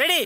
ready